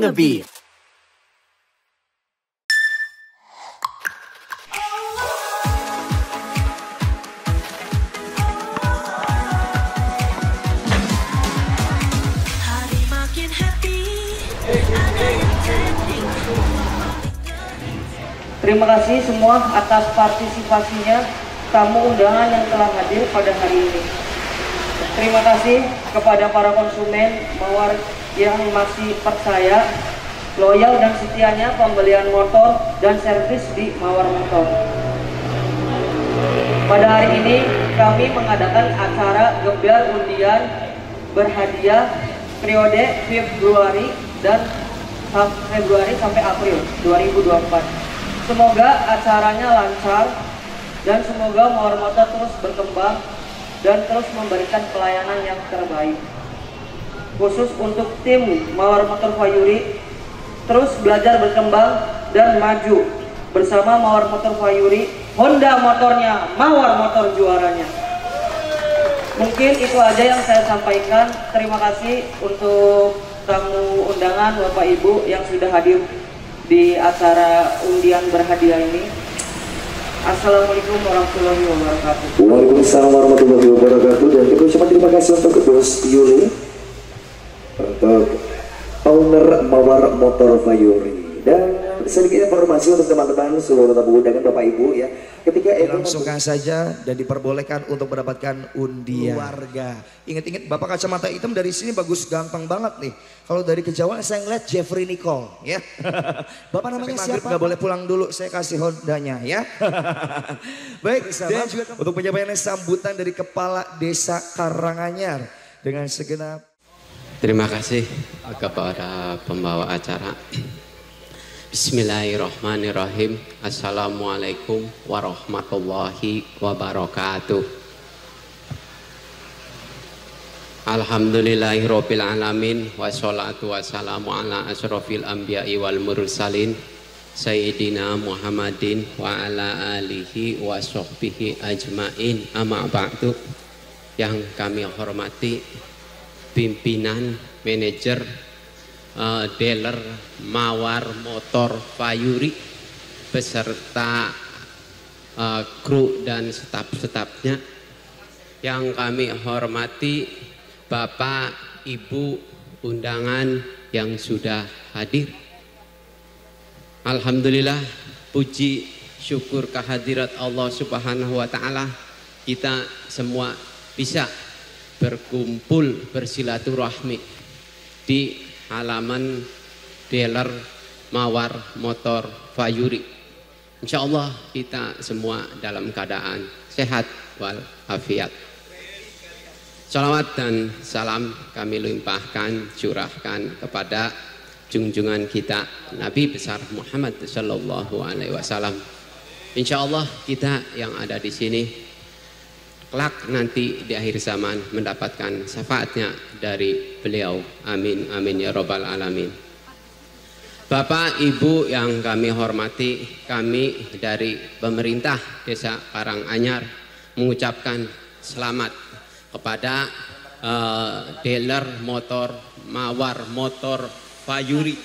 Hanya ngebit. Hari makin happy Ada yang trending Terima kasih semua atas partisipasinya tamu undangan yang telah hadir pada hari ini. Terima kasih kepada para konsumen mawar yang masih percaya, loyal dan setianya pembelian motor dan servis di Mawar Motor. Pada hari ini kami mengadakan acara gebiar undian berhadiah periode Februari dan Februari sampai April 2024. Semoga acaranya lancar dan semoga Mawar Motor terus berkembang dan terus memberikan pelayanan yang terbaik. Khusus untuk tim Mawar Motor Fayuri terus belajar berkembang dan maju bersama Mawar Motor Fayuri, Honda motornya, Mawar Motor juaranya. Mungkin itu aja yang saya sampaikan. Terima kasih untuk tamu undangan Bapak Ibu yang sudah hadir di acara undian berhadiah ini. Assalamualaikum warahmatullahi wabarakatuh. Waalaikumsalam warahmatullahi wabarakatuh dan kita ucapkan terima kasih untuk Bos Yuli untuk owner Mawar Motor Fayuri dan sedikit informasi untuk teman-teman seluruh tamu undangan Bapak Ibu ya ketika itu Langsungkan saja dan diperbolehkan untuk mendapatkan undian. Keluarga. Ingat-ingat Bapak kacamata hitam dari sini bagus gampang banget nih. Kalau dari kejauhan saya ngeliat Jeffrey Nicole ya. Bapak namanya siapa? Gak boleh pulang dulu, saya kasih Hondanya ya. Baik, dan juga untuk penyampaian sambutan dari Kepala Desa Karanganyar dengan segenap Terima kasih kepada pembawa acara. Bismillahirrahmanirrahim. Assalamualaikum warahmatullahi wabarakatuh. Alhamdulillahirabbil alamin wassalatu wassalamu ala asrofil anbiya'i wal mursalin Sayyidina Muhammadin wa ala alihi wa ajmain amma ba'du yang kami hormati pimpinan, manajer, eh, dealer, mawar, motor, Fayuri, beserta eh, kru dan staf-stafnya. Yang kami hormati Bapak, Ibu, undangan yang sudah hadir. Alhamdulillah, puji syukur kehadirat Allah Subhanahu wa taala kita semua bisa berkumpul bersilaturahmi di halaman dealer Mawar Motor Fayuri. Insya Allah kita semua dalam keadaan sehat walafiat. Salawat dan salam kami limpahkan, curahkan kepada junjungan kita Nabi besar Muhammad Sallallahu Alaihi Wasallam. Insya Allah kita yang ada di sini kelak nanti di akhir zaman mendapatkan syafaatnya dari beliau. Amin, amin ya robbal alamin. Bapak, Ibu yang kami hormati, kami dari pemerintah Desa Karanganyar mengucapkan selamat kepada eh, dealer motor Mawar Motor Fayuri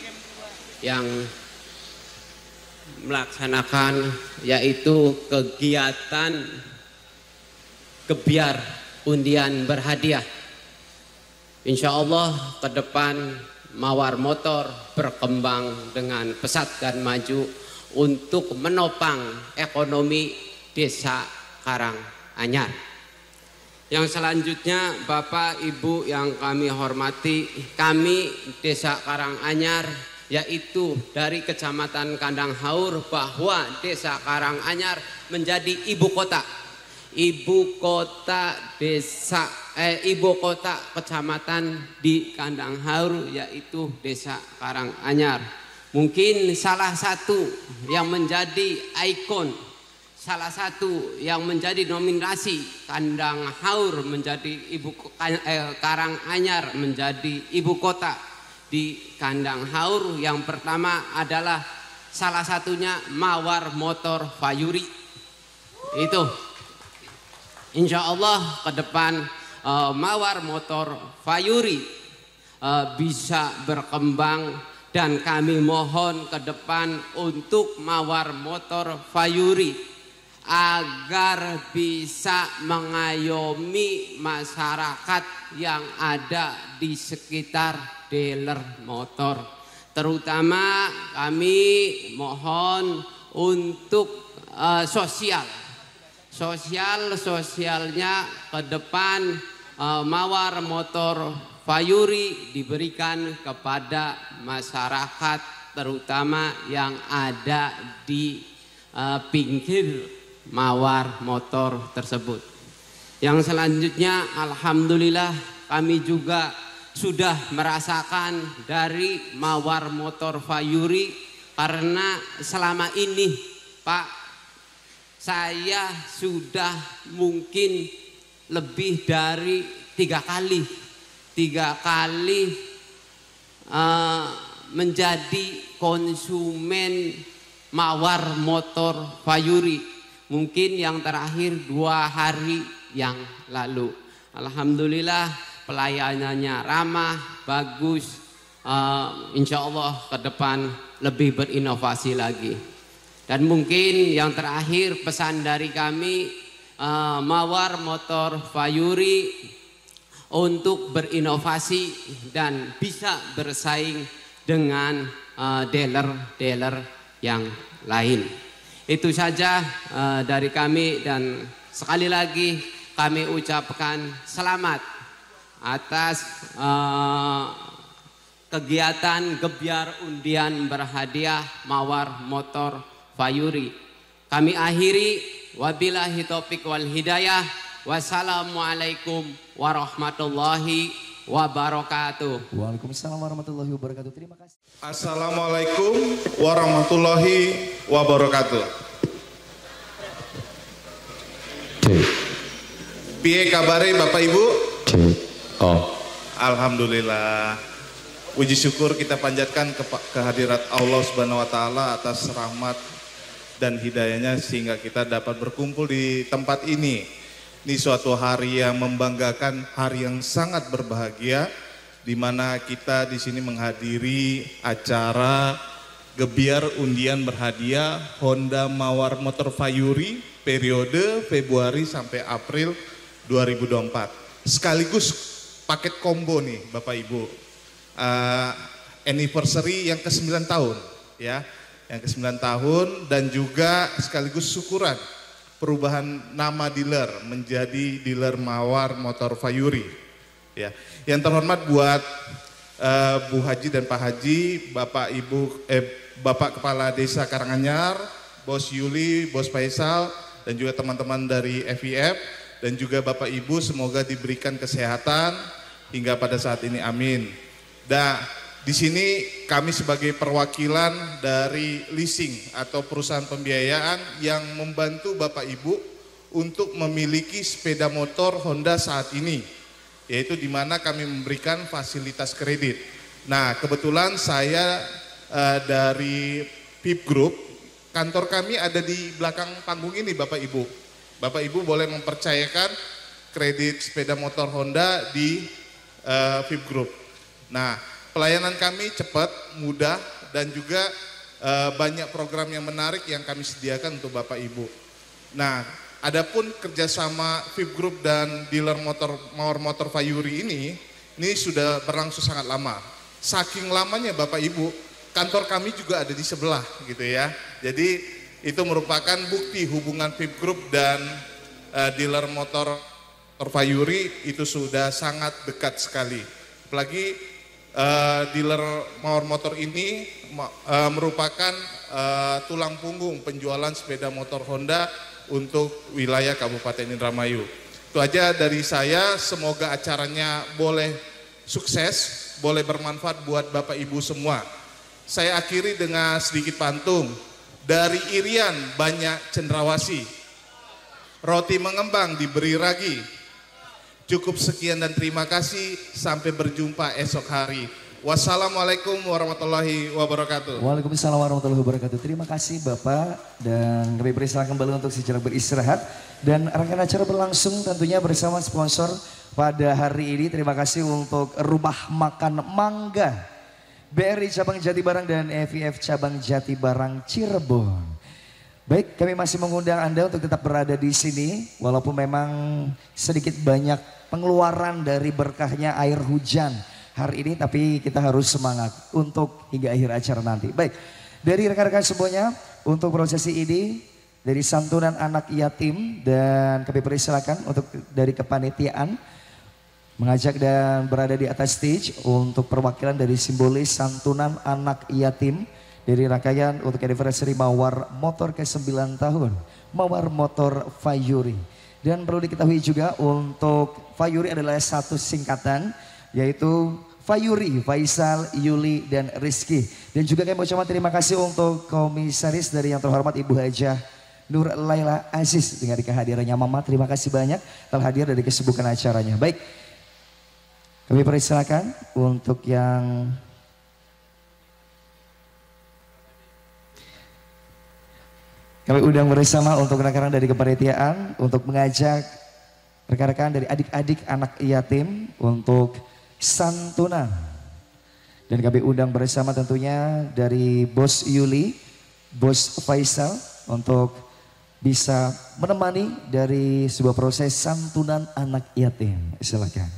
yang melaksanakan yaitu kegiatan kebiar undian berhadiah. Insya Allah ke depan Mawar Motor berkembang dengan pesat dan maju untuk menopang ekonomi desa Karanganyar. Yang selanjutnya Bapak Ibu yang kami hormati, kami Desa Karanganyar yaitu dari Kecamatan Kandang Haur bahwa Desa Karanganyar menjadi ibu kota. Ibu kota desa eh, ibu kota kecamatan di Kandang Haur yaitu Desa Karanganyar. Mungkin salah satu yang menjadi ikon salah satu yang menjadi nominasi Kandang Haur menjadi ibu eh, Karanganyar menjadi ibu kota di Kandang Haur. Yang pertama adalah salah satunya Mawar Motor Fayuri. Itu Insya Allah ke depan eh, Mawar Motor Fayuri eh, bisa berkembang dan kami mohon ke depan untuk Mawar Motor Fayuri agar bisa mengayomi masyarakat yang ada di sekitar dealer motor. Terutama kami mohon untuk eh, sosial. Sosial sosialnya ke depan eh, Mawar Motor Fayuri diberikan kepada masyarakat terutama yang ada di eh, pinggir mawar motor tersebut. Yang selanjutnya alhamdulillah kami juga sudah merasakan dari mawar motor Fayuri karena selama ini Pak saya sudah mungkin lebih dari tiga kali tiga kali eh, menjadi konsumen mawar motor Fayuri Mungkin yang terakhir dua hari yang lalu. Alhamdulillah pelayanannya ramah, bagus. Uh, insya Allah ke depan lebih berinovasi lagi. Dan mungkin yang terakhir pesan dari kami uh, Mawar Motor Fayuri untuk berinovasi dan bisa bersaing dengan uh, dealer-dealer yang lain. Itu saja uh, dari kami dan sekali lagi kami ucapkan selamat atas uh, kegiatan gebiar undian berhadiah mawar motor Fayuri. Kami akhiri wabillahi taufik wal hidayah. Wassalamualaikum warahmatullahi wabarakatuh. Waalaikumsalam warahmatullahi wabarakatuh. Terima kasih. Assalamualaikum warahmatullahi wabarakatuh. Piye kabare Bapak Ibu? Oh, Alhamdulillah. Puji syukur kita panjatkan ke kehadirat Allah Subhanahu wa taala atas rahmat dan hidayahnya sehingga kita dapat berkumpul di tempat ini. Ini suatu hari yang membanggakan, hari yang sangat berbahagia di mana kita di sini menghadiri acara Gebiar Undian Berhadiah Honda Mawar Motor Fayuri periode Februari sampai April 2024. Sekaligus paket combo nih Bapak Ibu. Uh, anniversary yang ke-9 tahun ya. Yang ke-9 tahun dan juga sekaligus syukuran perubahan nama dealer menjadi dealer Mawar Motor Fayuri. Ya, yang terhormat buat uh, Bu Haji dan Pak Haji, Bapak Ibu, eh, Bapak Kepala Desa Karanganyar, Bos Yuli, Bos Faisal, dan juga teman-teman dari FIF, dan juga Bapak Ibu semoga diberikan kesehatan hingga pada saat ini, amin. Nah, di sini kami sebagai perwakilan dari leasing atau perusahaan pembiayaan yang membantu Bapak Ibu untuk memiliki sepeda motor Honda saat ini yaitu di mana kami memberikan fasilitas kredit. Nah, kebetulan saya uh, dari PIP Group, kantor kami ada di belakang panggung ini Bapak Ibu. Bapak Ibu boleh mempercayakan kredit sepeda motor Honda di uh, PIP Group. Nah, pelayanan kami cepat, mudah, dan juga uh, banyak program yang menarik yang kami sediakan untuk Bapak Ibu. Nah, Adapun kerjasama VIP Group dan dealer motor Mawar Motor Fayuri ini, ini sudah berlangsung sangat lama. Saking lamanya Bapak Ibu, kantor kami juga ada di sebelah gitu ya. Jadi itu merupakan bukti hubungan VIP Group dan uh, dealer motor Fayuri itu sudah sangat dekat sekali. Apalagi uh, dealer Mawar Motor ini uh, merupakan uh, tulang punggung penjualan sepeda motor Honda untuk wilayah Kabupaten Indramayu. Itu aja dari saya, semoga acaranya boleh sukses, boleh bermanfaat buat Bapak Ibu semua. Saya akhiri dengan sedikit pantung. Dari Irian banyak cendrawasi. Roti mengembang diberi ragi. Cukup sekian dan terima kasih. Sampai berjumpa esok hari. Wassalamualaikum warahmatullahi wabarakatuh. Waalaikumsalam warahmatullahi wabarakatuh. Terima kasih Bapak dan kami persilakan kembali untuk sejenak beristirahat dan rangkaian acara berlangsung tentunya bersama sponsor pada hari ini. Terima kasih untuk Rumah Makan Mangga BRI Cabang Jatibarang dan FIF Cabang Jatibarang Cirebon. Baik, kami masih mengundang Anda untuk tetap berada di sini walaupun memang sedikit banyak pengeluaran dari berkahnya air hujan hari ini tapi kita harus semangat untuk hingga akhir acara nanti. Baik, dari rekan-rekan semuanya untuk prosesi ini dari santunan anak yatim dan kami persilakan untuk dari kepanitiaan mengajak dan berada di atas stage untuk perwakilan dari simbolis santunan anak yatim dari rangkaian untuk anniversary Mawar Motor ke-9 tahun. Mawar Motor Fayuri. Dan perlu diketahui juga untuk Fayuri adalah satu singkatan yaitu Fayuri, Faisal, Yuli, dan Rizky. Dan juga kami ucapkan terima kasih untuk komisaris dari yang terhormat Ibu Hajah Nur Laila Aziz dengan kehadirannya Mama. Terima kasih banyak telah hadir dari kesibukan acaranya. Baik, kami persilakan untuk yang Kami undang bersama untuk rekan-rekan dari kepanitiaan untuk mengajak rekan-rekan dari adik-adik anak yatim untuk santunan. Dan kami undang bersama tentunya dari Bos Yuli, Bos Faisal untuk bisa menemani dari sebuah proses santunan anak yatim. Silakan.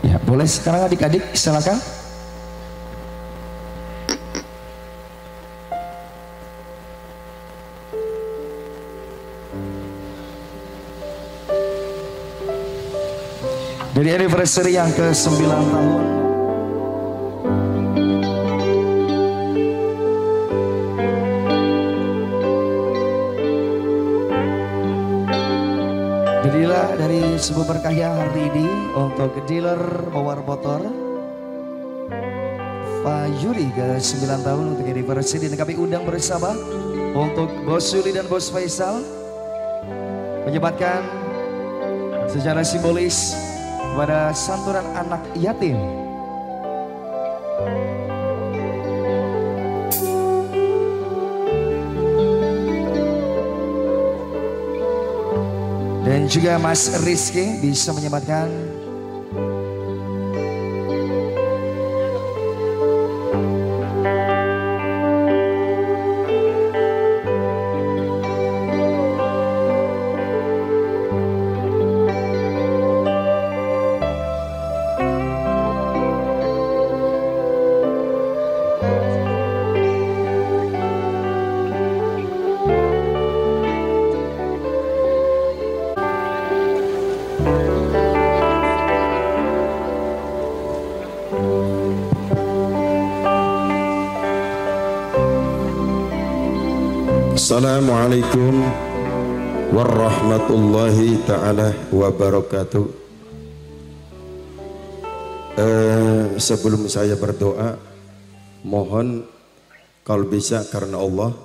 Ya, boleh sekarang adik-adik silakan. Dari anniversary yang ke-9 tahun. Jadilah dari sebuah berkah yang hari ini untuk dealer mawar motor. Fayuri ke 9 tahun untuk anniversary. Dan kami undang bersama untuk Bos Yuli dan Bos Faisal. Menyempatkan secara simbolis kepada santunan anak yatim. Dan juga Mas Rizky bisa menyempatkan Assalamualaikum warahmatullahi taala wabarakatuh. Eh, sebelum saya berdoa, mohon kalau bisa karena Allah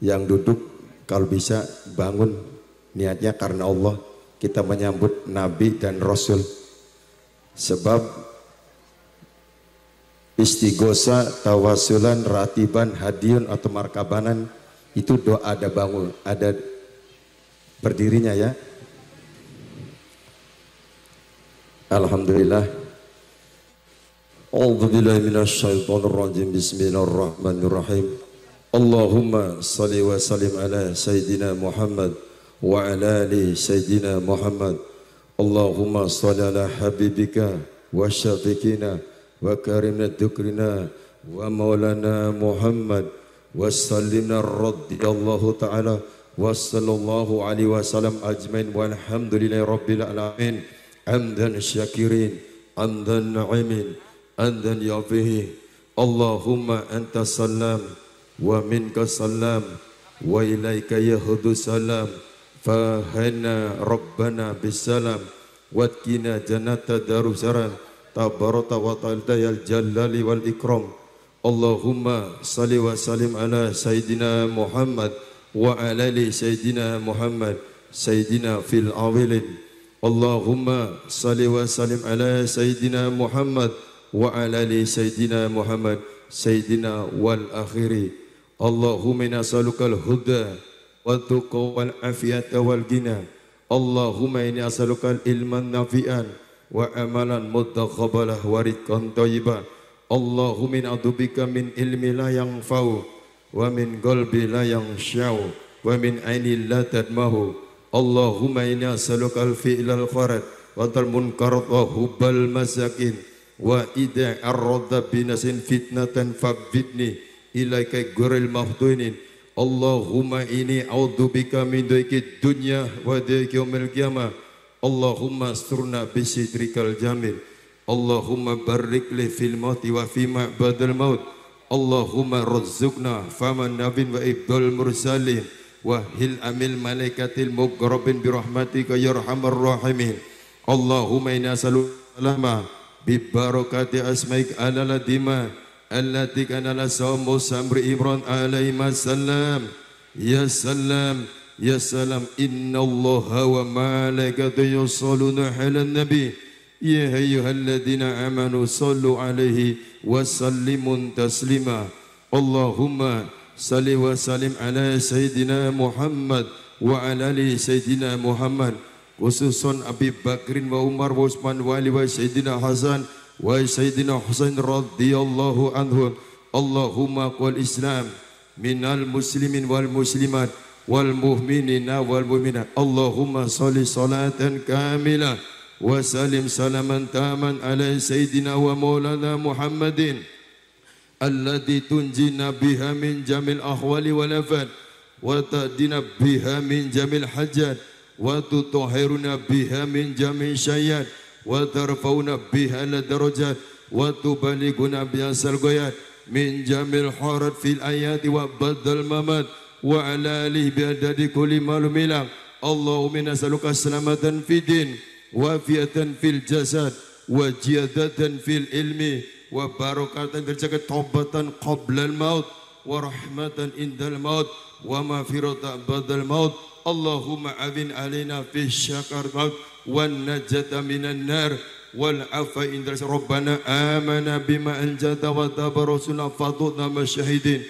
yang duduk kalau bisa bangun niatnya karena Allah kita menyambut Nabi dan Rasul sebab istighosa tawasulan ratiban hadiun atau markabanan itu doa ada bangun, ada berdirinya ya. Alhamdulillah. A'udzu billahi minasyaitonir. Bismillahirrahmanirrahim. Allahumma salli wa ala sayyidina Muhammad wa ala ali Muhammad. Allahumma salli ala habibika wa syafiqina wa maulana Muhammad وسلمنا رضي الله تعالى وصلى الله عليه وسلم أجمعين والحمد لله رب العالمين. حمدا شاكرين حمدا نعيمين حمدا يفيه اللهم أنت السلام ومنك السلام وإليك يهد السلام فهنا ربنا بالسلام. واتقنا جنة دار السلام. تبارك وتعالى الجلال والإكرام. Allahumma salli wa sallim ala Sayyidina Muhammad wa ala li Sayyidina Muhammad Sayyidina fil awilin Allahumma salli wa sallim ala Sayyidina Muhammad wa ala li Sayyidina Muhammad Sayyidina wal akhiri. Allahumma nasaluka al-huda wa tuqa wal afiyata wal Allahumma ini asaluka al-ilman nafi'an Allahumma adubika min ilmi la yanfa'u wa min qalbi la yansha'u wa min aini la tadmahu. Allahumma inna as'aluka al-fi'lal kharat wa tal munkar wa hubbal masakin wa idha arradha binasin fitnatan fabidni ilaika guril mahtunin Allahumma ini a'udzubika min dhaiki dunya wa dhaiki yaumil qiyamah. Allahumma asturna bisidrikal jamil. اللهم بارك لي في الموت وفيما بعد الموت. اللهم رزقنا فمن نبي وإبدال المرسلين. وهل أمل ملائكة المقربين برحمتك يا أرحم الراحمين. اللهم إنا أسألك سلامة ببركة أسمائك على الدماء التي كان لها صوم سمر إبراهيم عليه السلام. يا سلام يا سلام. إن الله وملائكته يصلون على النبي. يا أيها الذين آمنوا صلوا عليه وسلموا تسليما. اللهم صل وسلم على سيدنا محمد وعلى آل سيدنا محمد خصوصا أبي بكر وعمر وعثمان وعلي وسيدنا حسن وسيدنا حسين رضي الله عنهم اللهم قل إسلام من المسلمين والمسلمات والمؤمنين والمؤمنات. اللهم صل صلاة كاملة. mu'minina wal mu'minat Allahumma salli salatan kamilah wa salim salaman taman ala Sayyidina wa maulana Muhammadin الذي تنجينا بها من جميع الأحوال والأفات وتأدينا بها من جميع الحاجات وتطهرنا بها من جميع الشيات وترفعنا بها لدرجات وتبلغنا بها الغايات من جميع الحارات في الآيات وبعد الممات وعلى آله بعدد كل معلوم لك اللهم نسألك سلامة في الدين وافية في الجسد وجيادة في العلم وبركة الجسد توبة قبل الموت ورحمة عند الموت ومغفرة بعد الموت. اللهم أعن علينا في الشكر الموت والنجاة من النار والعفو عند ربنا آمنا بما أنجد وتاب رسولنا فضلنا مشاهدين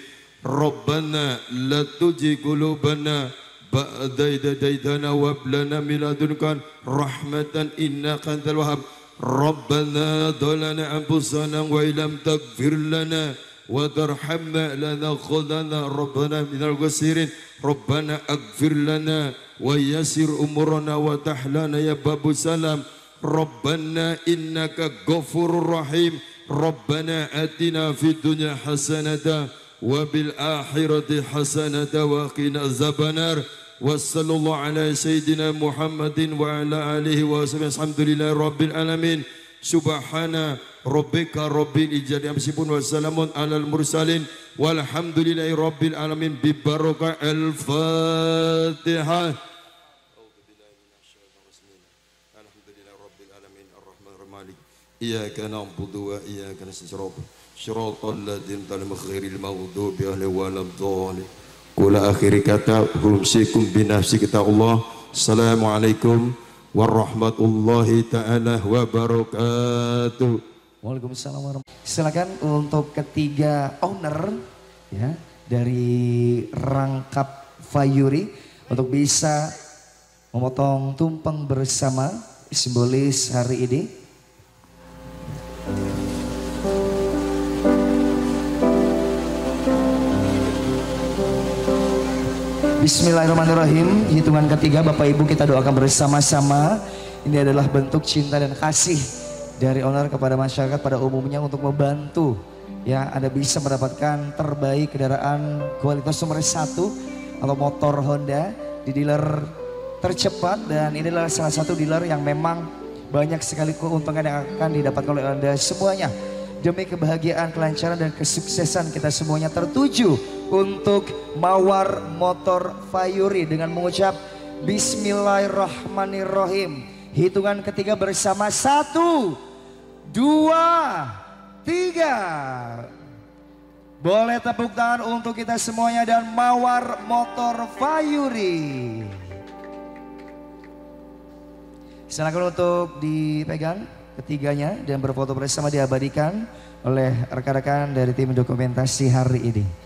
ربنا لا تجي قلوبنا rabbana la tuji qulubana ba'da idadaidana wa ablana miladunkan rahmatan innaka antal wahhab ربنا ضلنا أنفسنا وإن لم تغفر لنا وترحمنا لنخذن ربنا من الخاسرين ربنا اغفر لنا ويسر أمورنا وتحلنا يا باب السلام ربنا إنك غفور رحيم ربنا آتنا في الدنيا حسنة وبالآخرة حسنة وقنا عذاب النار. وصلى الله على سيدنا محمد وعلى آله وصحبه. الحمد لله رب العالمين. سبحان ربك رب العزة يمسكون وسلام على المرسلين. والحمد لله رب العالمين. ببركة الفاتحة. إياك نعبد وإياك نستعين. صراط الذين أنعمت غير المغضوب عليهم ولا الضالين Kula akhiri kata Humsikum binafsi kita Allah Assalamualaikum warahmatullahi ta'ala wabarakatuh Waalaikumsalam warahmatullahi Silakan untuk ketiga owner ya dari rangkap Fayuri untuk bisa memotong tumpeng bersama simbolis hari ini. Bismillahirrahmanirrahim. Hitungan ketiga Bapak Ibu kita doakan bersama-sama. Ini adalah bentuk cinta dan kasih dari owner kepada masyarakat pada umumnya untuk membantu ya Anda bisa mendapatkan terbaik kendaraan kualitas nomor satu atau motor Honda di dealer tercepat dan ini adalah salah satu dealer yang memang banyak sekali keuntungan yang akan didapatkan oleh Anda semuanya demi kebahagiaan, kelancaran dan kesuksesan kita semuanya tertuju untuk Mawar Motor Fayuri dengan mengucap Bismillahirrahmanirrahim. Hitungan ketiga bersama satu, dua, tiga. Boleh tepuk tangan untuk kita semuanya dan Mawar Motor Fayuri. Silakan untuk dipegang ketiganya dan berfoto bersama diabadikan oleh rekan-rekan dari tim dokumentasi hari ini.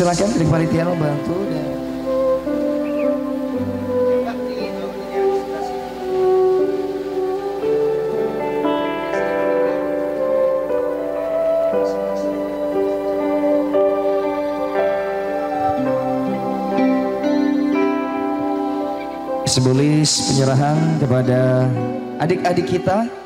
Silakan dari panitia membantu dan simbolis penyerahan kepada adik-adik kita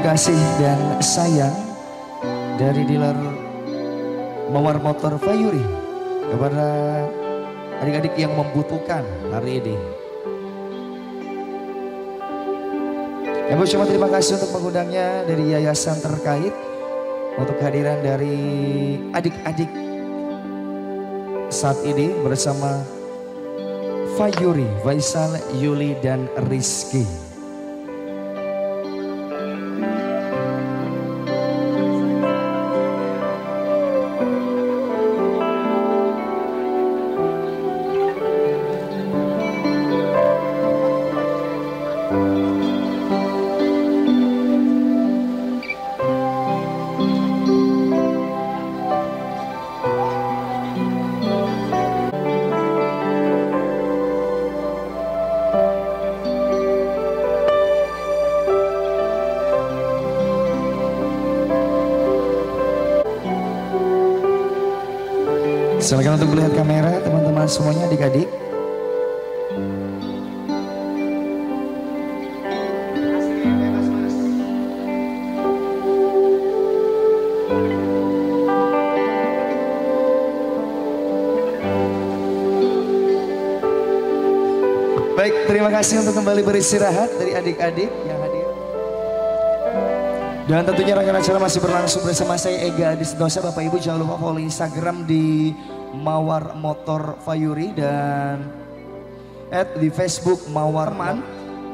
Bentuk kasih dan sayang dari dealer Mawar Motor Fayuri kepada adik-adik yang membutuhkan hari ini. Ibu cuma terima kasih untuk mengundangnya dari yayasan terkait untuk kehadiran dari adik-adik saat ini bersama Fayuri, Faisal, Yuli, dan Rizky. Kasih untuk kembali beristirahat dari adik-adik yang hadir. Dan tentunya rangkaian acara masih berlangsung bersama saya Ega Adi Sentosa. Bapak Ibu jangan lupa follow Instagram di Mawar Motor Fayuri dan at di Facebook Mawarman.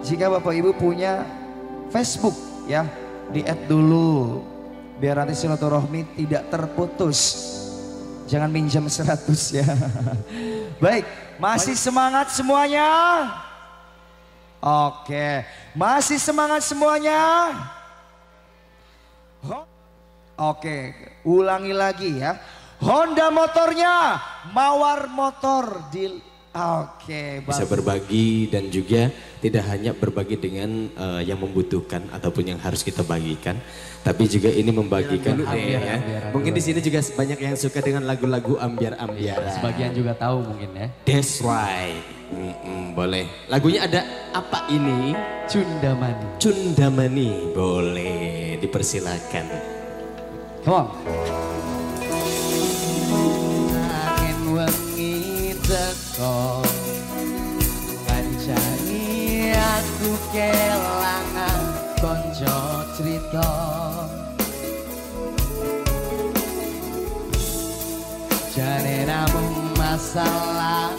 Jika Bapak Ibu punya Facebook ya di add dulu biar nanti silaturahmi tidak terputus. Jangan minjam 100 ya. Baik, masih semangat semuanya? Oke, masih semangat semuanya? Oke, ulangi lagi ya. Honda motornya, Mawar motor di Oke, bisa bagus. berbagi dan juga tidak hanya berbagi dengan eh, yang membutuhkan ataupun yang harus kita bagikan, tapi juga ini membagikan ya. Mungkin di sini juga banyak yang suka dengan lagu-lagu ambiar-ambiar. Sebagian juga tahu mungkin ya. That's right. Mm-mm, boleh. Lagunya ada apa ini? Cundamani. Cundamani. Boleh, dipersilakan. Come on. Teko Kancani aku kelangan konco cerita. Jane namung masalah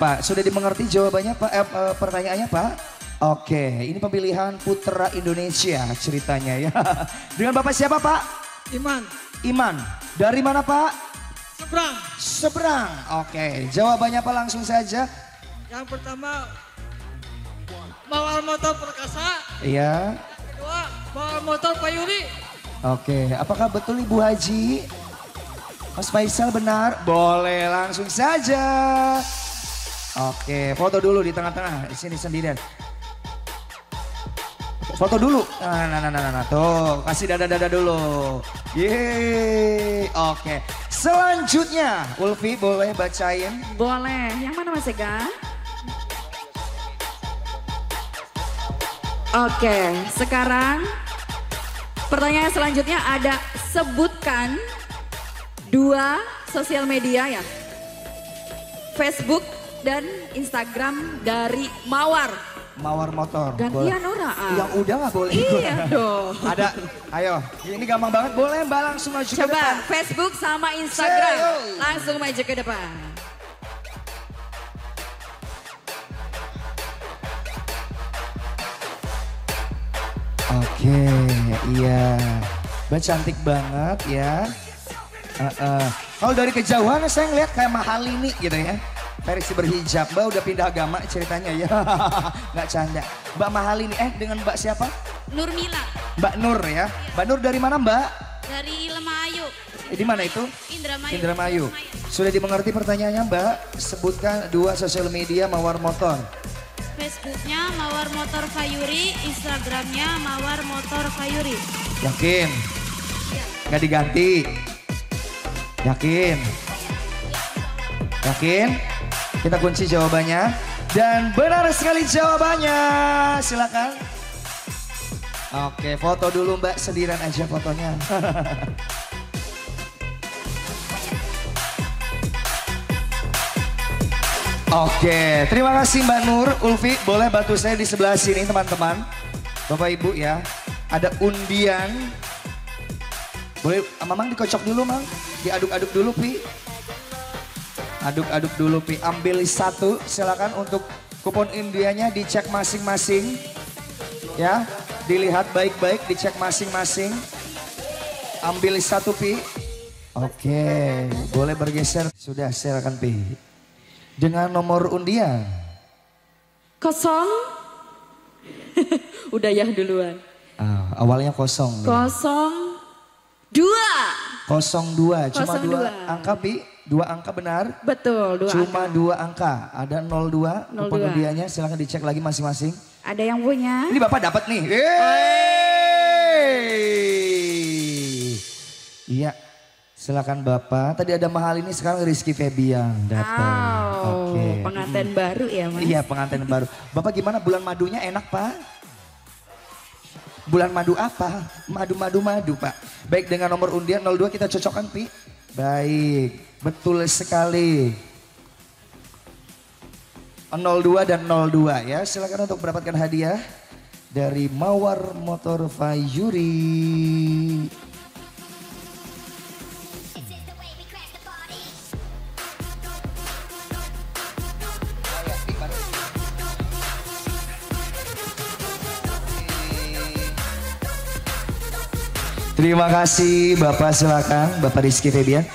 Pak, sudah dimengerti jawabannya Pak, eh, eh, pertanyaannya Pak? Oke, ini pemilihan putra Indonesia ceritanya ya. Dengan Bapak siapa Pak? Iman. Iman. Dari mana Pak? Seberang. Seberang. Oke, jawabannya Pak langsung saja. Yang pertama Mawar motor perkasa. Iya. Kedua Mawar motor payuri. Oke, apakah betul Ibu Haji? Mas Faisal benar? Boleh langsung saja. Oke, foto dulu di tengah-tengah. Sini sendirian. Foto dulu. Nah, nah, nah, nah, nah, nah. Tuh, kasih dada-dada dulu. Yeay. Oke. Selanjutnya, Ulfi boleh bacain? Boleh. Yang mana Mas Ega? Oke, sekarang pertanyaan selanjutnya ada sebutkan dua sosial media ya. Facebook dan Instagram dari Mawar. Mawar motor. Gantian ora, ah. Yang udah nggak boleh. Iya dong. Ada, ayo. Ini gampang banget. Boleh Mbak langsung maju ke Coba depan. Facebook sama Instagram. Langsung maju ke depan. Oke, iya. Mbak cantik banget ya. Uh-uh. Kalau dari kejauhan saya ngeliat kayak mahal ini gitu ya. Versi berhijab, Mbak udah pindah agama ceritanya ya. Nggak canda. Mbak mahal ini, eh dengan Mbak siapa? Nurmila Mbak Nur ya. Mbak Nur dari mana Mbak? dari Lemayu. Eh, di mana itu? Indramayu. Indramayu. Sudah dimengerti pertanyaannya Mbak? Sebutkan dua sosial media mawar motor. Facebooknya Mawar Motor Fayuri, Instagramnya Mawar Motor Fayuri. Yakin? Nggak diganti? Yakin? Yakin? Kita kunci jawabannya. Dan benar sekali jawabannya. Silakan. Oke, foto dulu Mbak. Sendirian aja fotonya. Oke, terima kasih Mbak Nur. Ulfi, boleh bantu saya di sebelah sini teman-teman. Bapak Ibu ya. Ada undian. Boleh, Mamang dikocok dulu Mang. Diaduk-aduk dulu Pi. Aduk-aduk dulu Pi. Ambil satu, silakan untuk kupon undiannya dicek masing-masing. Ya, dilihat baik-baik, dicek masing-masing. Ambil satu Pi. Oke, boleh bergeser. Sudah, silakan Pi. Dengan nomor undian. Kosong. Udah ya duluan. Ah, awalnya kosong. Kosong. Dua. Kosong dua, cuma Kosong dua dua. angka Pi. Dua angka benar. Betul, dua Cuma angka. dua angka. Ada 02, kupon 02. undiannya silahkan dicek lagi masing-masing. Ada yang punya? Ini Bapak dapat nih. Iya. Silakan Bapak. Tadi ada mahal ini sekarang Rizky Febian datang. Oh, Oke. pengantin baru ya mas? Iya pengantin baru. Bapak gimana bulan madunya enak Pak? Bulan madu apa? Madu-madu-madu Pak. Baik dengan nomor undian 02 kita cocokkan Pi. Baik, betul sekali. 02 dan 02 ya. Silakan untuk mendapatkan hadiah dari Mawar Motor Fayuri. Terima kasih Bapak silakan Bapak Rizky Febian.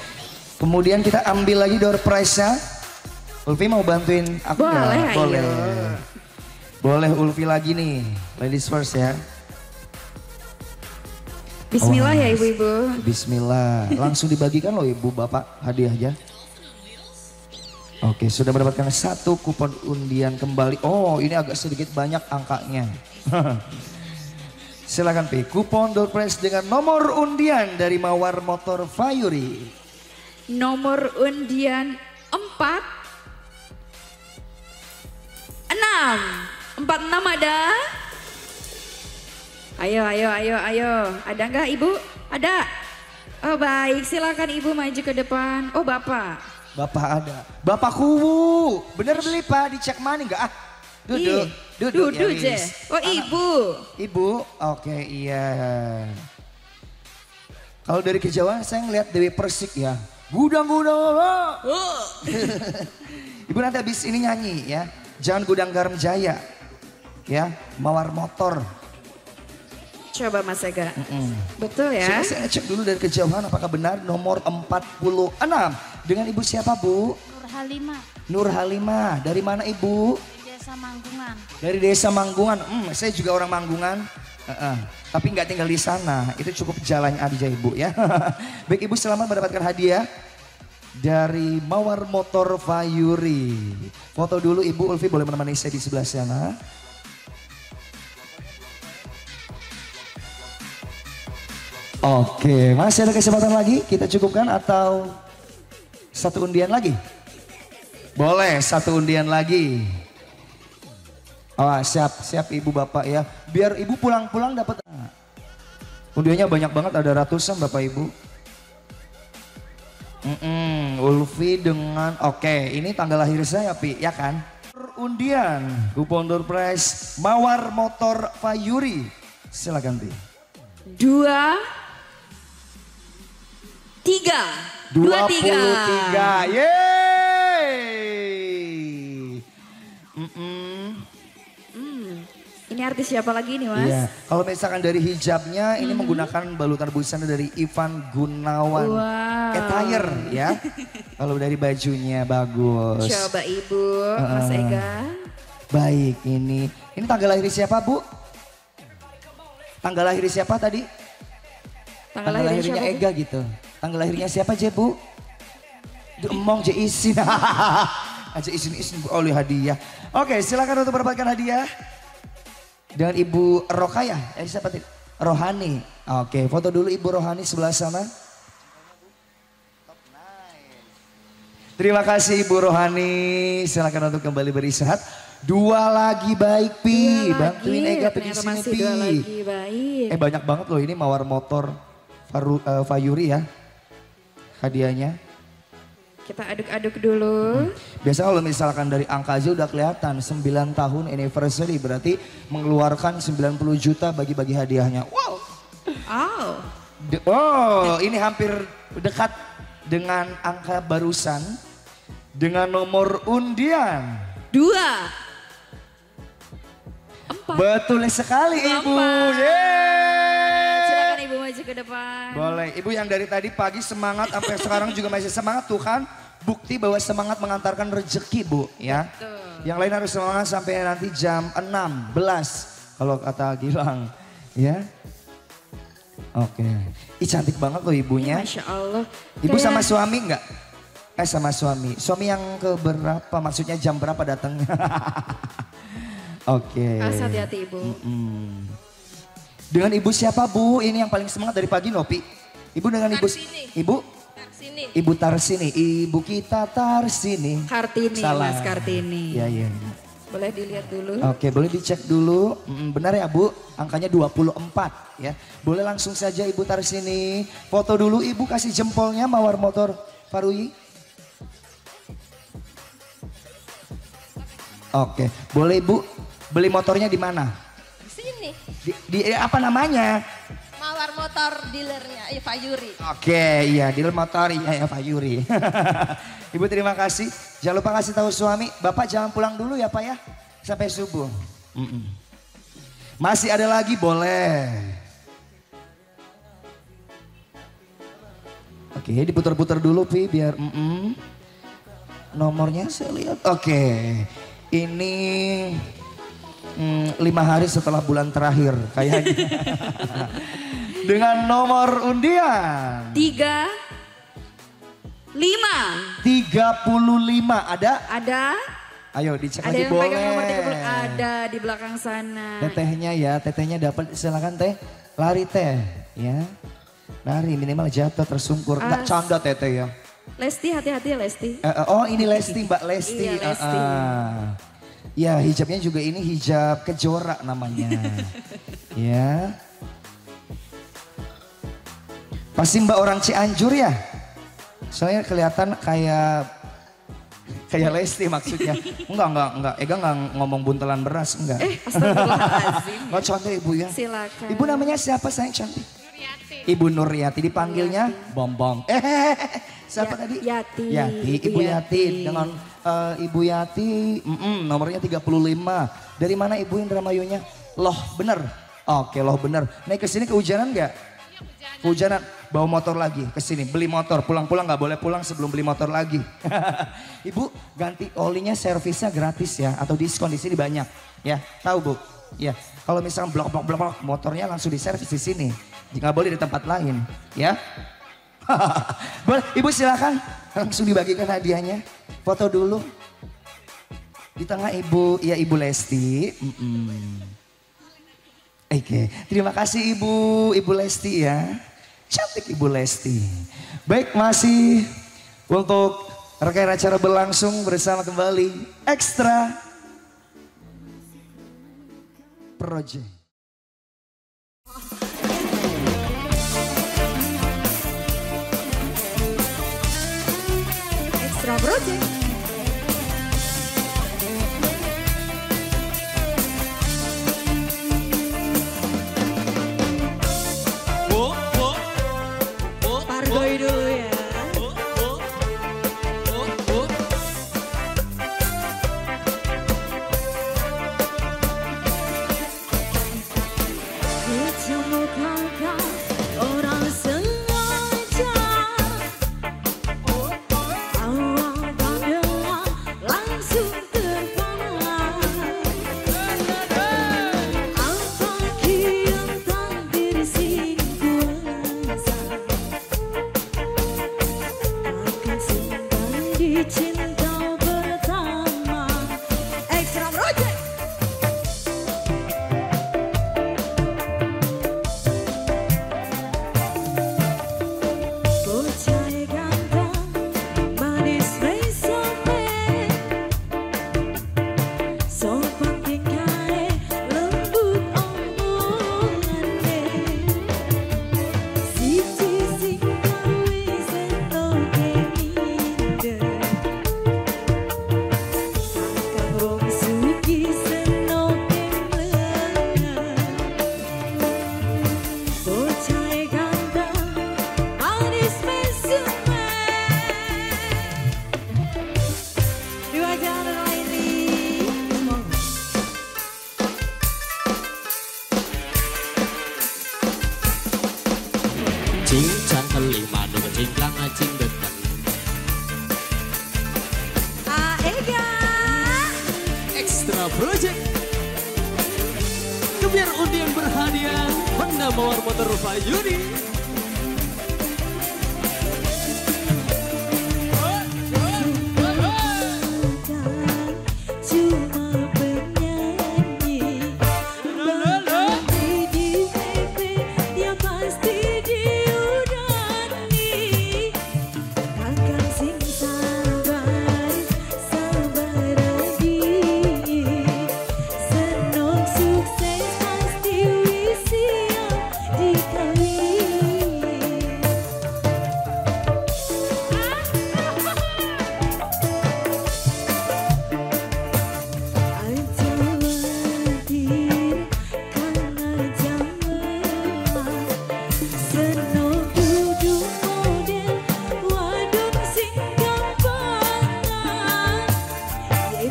Kemudian kita ambil lagi door prize-nya. Ulfi mau bantuin aku nggak? Boleh, ayo. Boleh. Boleh Ulfi lagi nih. Ladies first ya. Bismillah Oh, ya ibu-ibu. Bismillah. Langsung dibagikan loh ibu bapak hadiahnya. Oke sudah mendapatkan satu kupon undian kembali. Oh ini agak sedikit banyak angkanya. Silakan Pi. Kupon door prize dengan nomor undian dari Mawar Motor Fayuri. Nomor undian 4 6 46 ada? Ayo, ayo, ayo, ayo. Ada nggak ibu? Ada. Oh baik, silakan ibu maju ke depan. Oh bapak. Bapak ada. Bapak kuwu. Bener beli pak dicek mana enggak ah? Duduk. Ih, Duduk, duduk, ya, Je. Oh, ibu. Ibu, oke iya. Kalau dari kejauhan saya ngeliat Dewi Persik ya. Gudang-gudang. Ibu nanti habis ini nyanyi ya. Jangan gudang garam jaya. Ya, mawar motor. Coba Mas Ega. Mm. Betul ya? Coba saya cek dulu dari kejauhan apakah benar nomor 46. Dengan ibu siapa bu? Nur Halimah Nur Halimah. Dari mana ibu? Desa Manggungan. Dari desa Manggungan. Hmm, saya juga orang Manggungan. Heeh. Tapi nggak tinggal di sana. Itu cukup jalan aja ibu ya. Baik ibu selamat mendapatkan hadiah dari Mawar Motor Fayuri. Foto dulu ibu Ulfi boleh menemani saya di sebelah sana. Oke, masih ada kesempatan lagi? Kita cukupkan atau satu undian lagi? Boleh, satu undian lagi. Oh, siap, siap ibu bapak ya. Biar ibu pulang-pulang dapat. Undiannya banyak banget, ada ratusan bapak ibu. Mm-mm, Ulfi dengan, oke ini tanggal lahir saya Pi, ya kan? Undian, kupon door prize, Mawar Motor Fayuri. Silakan Pi. Dua, tiga. Dua, tiga. 23, yeay. Mm-mm. Hmm, Ini artis siapa lagi nih mas? Iya, kalau misalkan dari hijabnya ini menggunakan balutan busana dari Ivan Gunawan. Wow. Attire ya. kalau dari bajunya bagus. Coba ibu, Mas Heeh. Ega. Baik, ini ini tanggal lahir siapa, Bu? Tanggal lahir siapa tadi? Tanggal lahirnya lahirnya siapa, Bu? Ega gitu. Tanggal lahirnya siapa, Je, Bu? Di Emong Je Isin. Aja isin isin Bu oleh hadiah. Oke, silakan untuk mendapatkan hadiah dengan Ibu Rokaya. Eh siapa tadi? Rohani. Oke, foto dulu Ibu Rohani sebelah sana. Terima kasih Ibu Rohani. Silakan untuk kembali beristirahat. Dua lagi baik Pi. Dua Bantuin lagi, Ega pergi sini masih Pi. dua lagi, baik. Eh banyak banget loh ini mawar motor Faru, eh, Fayuri ya. Hadiahnya. Kita aduk-aduk dulu. Biasa kalau misalkan dari angka aja udah kelihatan 9 tahun anniversary berarti mengeluarkan 90 juta bagi-bagi hadiahnya. Wow. Oh. De- oh, ini hampir dekat dengan angka barusan dengan nomor undian. Dua. Betul sekali Ibu. Yeay. Maju ke depan. Boleh, ibu yang dari tadi pagi semangat sampai sekarang juga masih semangat tuh kan. Bukti bahwa semangat mengantarkan rezeki bu ya. Yang lain harus semangat sampai nanti jam 16 kalau kata Gilang ya. Oke, Ih cantik banget loh ibunya. Masya Allah. Ibu Kayak- sama suami enggak? Eh sama suami. Suami yang ke berapa? Maksudnya jam berapa datangnya? Oke. Harus hati-hati ibu. Mm. Dengan ibu siapa bu? Ini yang paling semangat dari pagi Nopi. Ibu dengan ibu ibu Sini. ibu Tarsini, ibu kita Tarsini. Kartini, Salah. Mas Kartini. Ya ya. Boleh dilihat dulu. Oke, boleh dicek dulu. Benar ya Bu? Angkanya 24 ya. Boleh langsung saja Ibu Tarsini. Foto dulu Ibu kasih jempolnya mawar motor Farui. Oke, boleh Ibu beli motornya di mana? Sini, Di, di eh, apa namanya? mawar motor dealernya Iva Yuri. Oke, iya dealer motor iya ya Pak Yuri. Ibu terima kasih. Jangan lupa kasih tahu suami, Bapak jangan pulang dulu ya Pak ya. Sampai subuh. Mm-mm. Masih ada lagi boleh. Oke, diputar-putar dulu Pi biar mm-mm. nomornya saya lihat. Oke, ini mm, lima hari setelah bulan terakhir kayaknya. Dengan nomor undian Tiga, lima. 35 ada? Ada. Ayo dicek Ada lagi yang boleh. pegang nomor 30 ada di belakang sana. Tetehnya ya, tetehnya dapat silakan teh. Lari teh, ya. Lari minimal jatuh tersungkur. Enggak canda teteh ya. Lesti hati-hati ya Lesti. Eh, oh ini Lesti Mbak Lesti. Iya, Lesti. Ah, ah. Ya hijabnya juga ini hijab kejora namanya. ya. Pasti Mbak orang Cianjur ya? Soalnya kelihatan kayak kayak Lesti maksudnya. Enggak, enggak, enggak. Ega enggak ngomong buntelan beras, enggak. Eh, astagfirullahaladzim. Contoh ibu ya. Silakan. Ibu namanya siapa sayang cantik? Ibu Nuryati dipanggilnya Bombong. Eh, siapa tadi? Yati. Yati, Ibu Yati dengan eh, Ibu Yati, mm-mm, nomornya 35. Dari mana Ibu Indramayunya? Loh, bener. Oke, loh bener. Naik ke sini kehujanan nggak? Kehujanan, bawa motor lagi ke sini, beli motor. Pulang-pulang nggak boleh pulang sebelum beli motor lagi. Ibu, ganti olinya servisnya gratis ya atau diskon di sini banyak. Ya, tahu Bu? Ya, kalau misalnya blok blok blok blok, motornya langsung diservis di sini. Nggak boleh di tempat lain, ya. boleh, Ibu silakan langsung dibagikan hadiahnya. Foto dulu. Di tengah Ibu, ya Ibu Lesti. Mm-mm. Oke, terima kasih Ibu, Ibu Lesti ya. Cantik Ibu Lesti. Baik, masih untuk rangkaian acara berlangsung bersama kembali. Extra Project. Добродетель.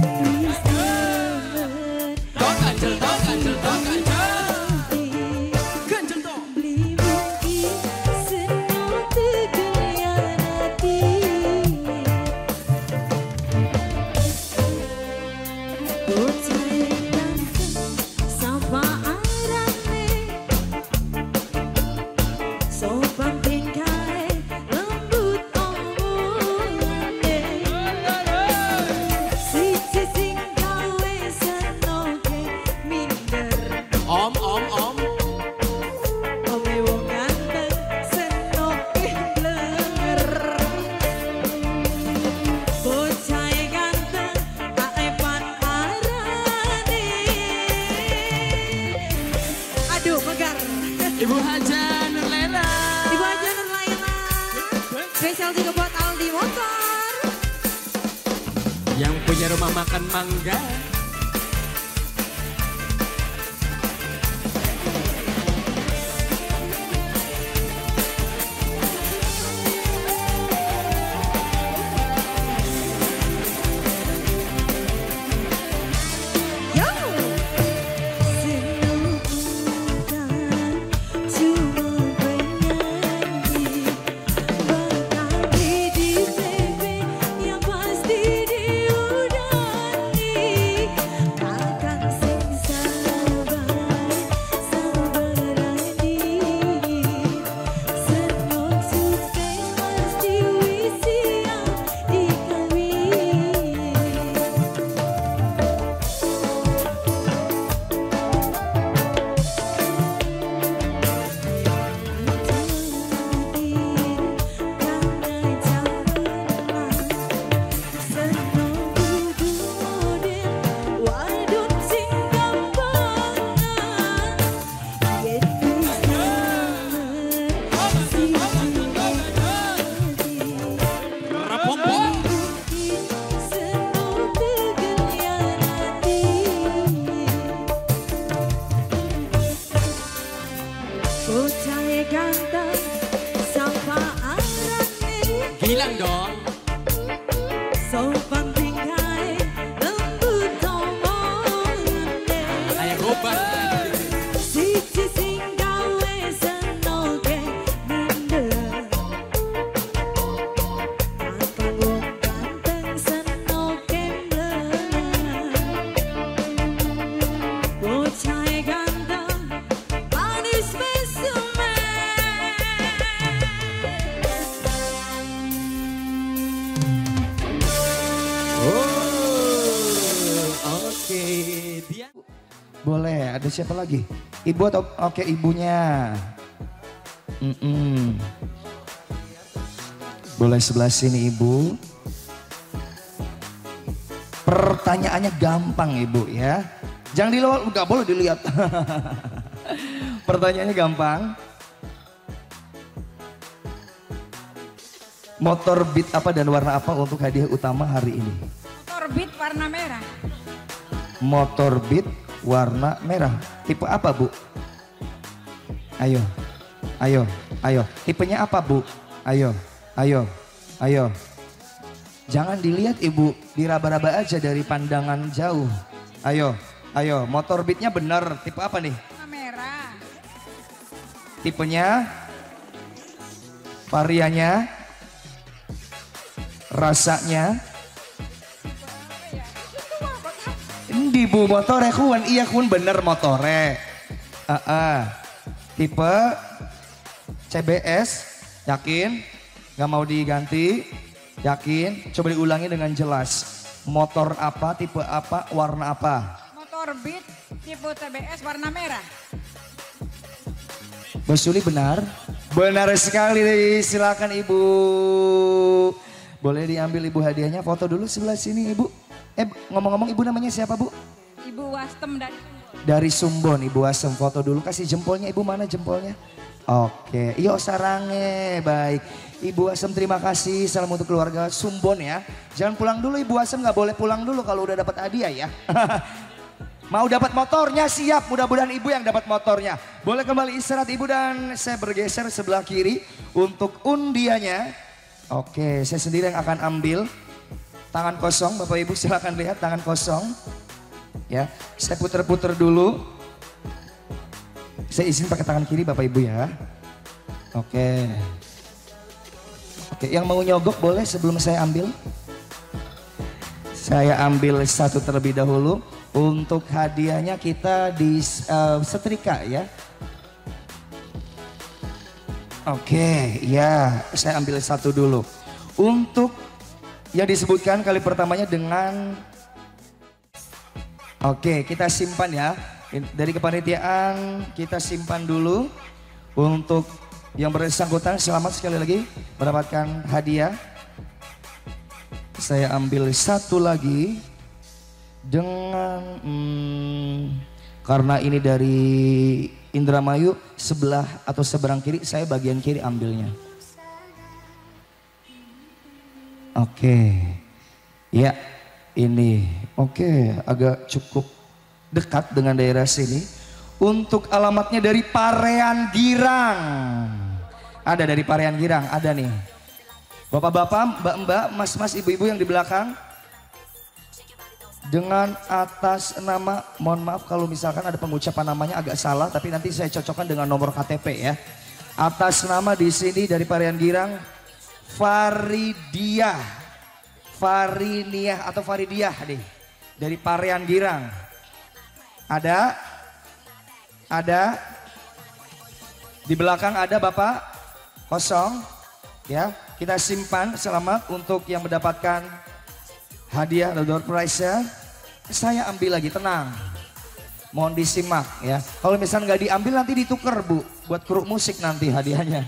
Thank you. Bocah ganteng sampai arane Bilang dong. Siapa lagi? Ibu atau oke ibunya. Mm-mm. Boleh sebelah sini ibu. Pertanyaannya gampang ibu ya. Jangan dilihat, nggak boleh dilihat. Pertanyaannya gampang. Motor beat apa dan warna apa untuk hadiah utama hari ini? Motor beat warna merah. Motor beat warna merah. Tipe apa bu? Ayo, ayo, ayo. Tipenya apa bu? Ayo, ayo, ayo. Jangan dilihat ibu, diraba-raba aja dari pandangan jauh. Ayo, ayo. Motor beatnya benar. Tipe apa nih? Merah. Tipenya, variannya, rasanya. Di bu motore kuan, iya kun bener motore. Ah, ah. Tipe CBS, yakin? Gak mau diganti? Yakin? Coba diulangi dengan jelas. Motor apa, tipe apa, warna apa? Motor beat tipe TBS warna merah. Bos Suli benar? Benar sekali, silakan ibu. Boleh diambil ibu hadiahnya, foto dulu sebelah sini ibu. Eh ngomong-ngomong ibu namanya siapa bu? Ibu Wastem dari Dari Sumbon ibu Asem, foto dulu kasih jempolnya ibu mana jempolnya? Oke, iyo sarange, baik. Ibu Asem terima kasih, salam untuk keluarga Sumbon ya. Jangan pulang dulu Ibu Asem nggak boleh pulang dulu kalau udah dapat hadiah ya. Mau dapat motornya siap, mudah-mudahan ibu yang dapat motornya. Boleh kembali istirahat ibu dan saya bergeser sebelah kiri untuk undiannya. Oke, saya sendiri yang akan ambil. Tangan kosong, Bapak Ibu silakan lihat tangan kosong. Ya, saya puter-puter dulu. Saya izin pakai tangan kiri Bapak Ibu ya. Oke. Oke, yang mau nyogok boleh sebelum saya ambil? Saya ambil satu terlebih dahulu. Untuk hadiahnya kita di eh, setrika ya. Oke, ya saya ambil satu dulu. Untuk yang disebutkan kali pertamanya dengan Oke, kita simpan ya. Dari kepanitiaan kita simpan dulu untuk yang bersangkutan selamat sekali lagi mendapatkan hadiah. Saya ambil satu lagi dengan hmm, karena ini dari Indramayu sebelah atau seberang kiri saya bagian kiri ambilnya. Oke. Ya, ini. Oke, agak cukup dekat dengan daerah sini. Untuk alamatnya dari Parean Girang. Ada dari Parean Girang, ada nih. Bapak-bapak, mbak-mbak, mas-mas, ibu-ibu yang di belakang. Dengan atas nama, mohon maaf kalau misalkan ada pengucapan namanya agak salah, tapi nanti saya cocokkan dengan nomor KTP ya. Atas nama di sini dari Parean Girang, Faridia, Fariniah atau Faridiah nih, dari Parean Girang. Ada, ada, di belakang ada Bapak, kosong, ya. Kita simpan selamat untuk yang mendapatkan hadiah atau door prize -nya. Saya ambil lagi, tenang. Mohon disimak ya. Kalau misalnya nggak diambil nanti ditukar bu, buat kru musik nanti hadiahnya.